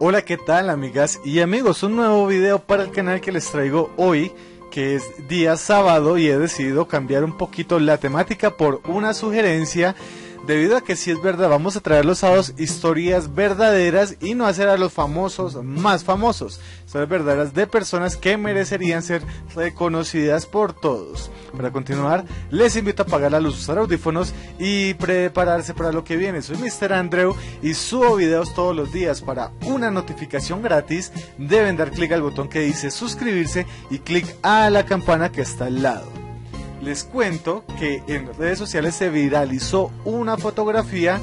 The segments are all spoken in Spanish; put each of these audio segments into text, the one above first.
Hola, ¿qué tal amigas y amigos? Un nuevo video para el canal que les traigo hoy, que es día sábado y he decidido cambiar un poquito la temática por una sugerencia debido a que si es verdad, vamos a traer los sábados historias verdaderas y no hacer a los famosos más famosos. Historias verdaderas de personas que merecerían ser reconocidas por todos. Para continuar, les invito a apagar la luz, usar audífonos y prepararse para lo que viene. Soy Mr. Andrew y subo videos todos los días. Para una notificación gratis, deben dar clic al botón que dice suscribirse y clic a la campana que está al lado les cuento que en redes sociales se viralizó una fotografía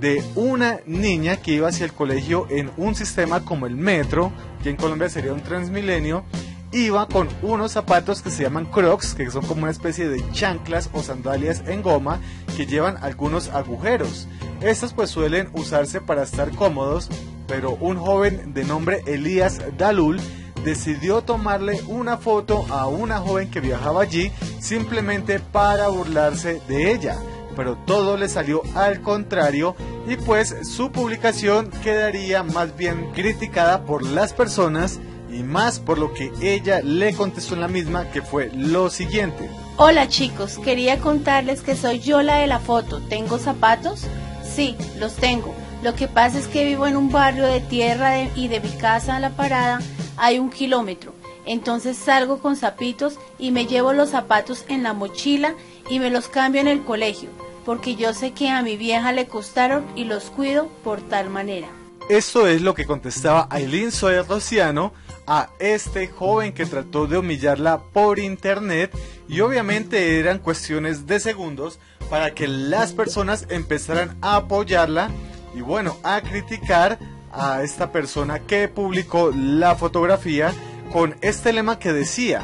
de una niña que iba hacia el colegio en un sistema como el metro, que en Colombia sería un transmilenio, iba con unos zapatos que se llaman crocs, que son como una especie de chanclas o sandalias en goma que llevan algunos agujeros. Estas pues suelen usarse para estar cómodos, pero un joven de nombre Elías Dalul decidió tomarle una foto a una joven que viajaba allí simplemente para burlarse de ella. Pero todo le salió al contrario y pues su publicación quedaría más bien criticada por las personas y más por lo que ella le contestó en la misma que fue lo siguiente. Hola chicos, quería contarles que soy yo la de la foto. ¿Tengo zapatos? Sí, los tengo. Lo que pasa es que vivo en un barrio de tierra y de mi casa a la parada hay un kilómetro. Entonces salgo con zapitos y me llevo los zapatos en la mochila y me los cambio en el colegio, porque yo sé que a mi vieja le costaron y los cuido por tal manera. Esto es lo que contestaba Aileen Soyer Rociano a este joven que trató de humillarla por internet y obviamente eran cuestiones de segundos para que las personas empezaran a apoyarla y bueno, a criticar a esta persona que publicó la fotografía con este lema que decía,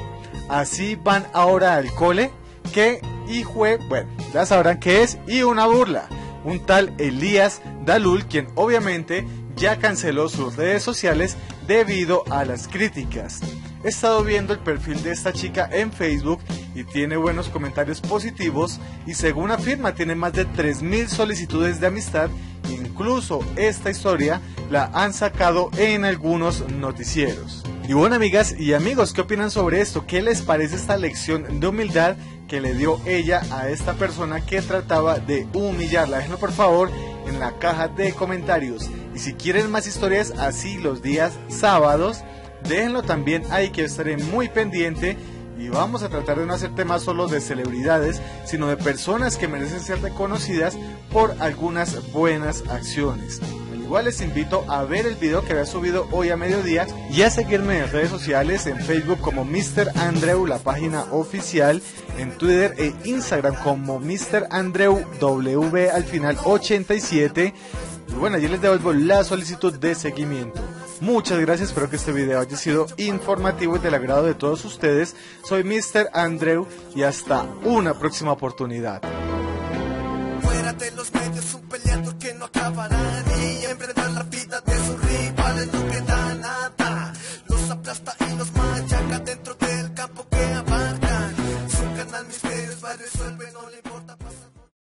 así van ahora al cole, que hijo, bueno, ya sabrán qué es, y una burla. Un tal Elías Dalul, quien obviamente ya canceló sus redes sociales debido a las críticas. He estado viendo el perfil de esta chica en Facebook y tiene buenos comentarios positivos y según afirma tiene más de 3.000 solicitudes de amistad. Incluso esta historia la han sacado en algunos noticieros. Y bueno amigas y amigos, ¿qué opinan sobre esto? ¿Qué les parece esta lección de humildad que le dio ella a esta persona que trataba de humillarla? Déjenlo por favor en la caja de comentarios. Y si quieren más historias así los días sábados, déjenlo también ahí que estaré muy pendiente y vamos a tratar de no hacer temas solo de celebridades, sino de personas que merecen ser reconocidas por algunas buenas acciones. Igual les invito a ver el video que había subido hoy a mediodía y a seguirme en redes sociales, en Facebook como Mr. Andrew, la página oficial, en Twitter e Instagram como Mr. Andrew W al final 87. Y bueno, allí les devuelvo la solicitud de seguimiento. Muchas gracias, espero que este video haya sido informativo y del agrado de todos ustedes. Soy Mr. Andrew y hasta una próxima oportunidad.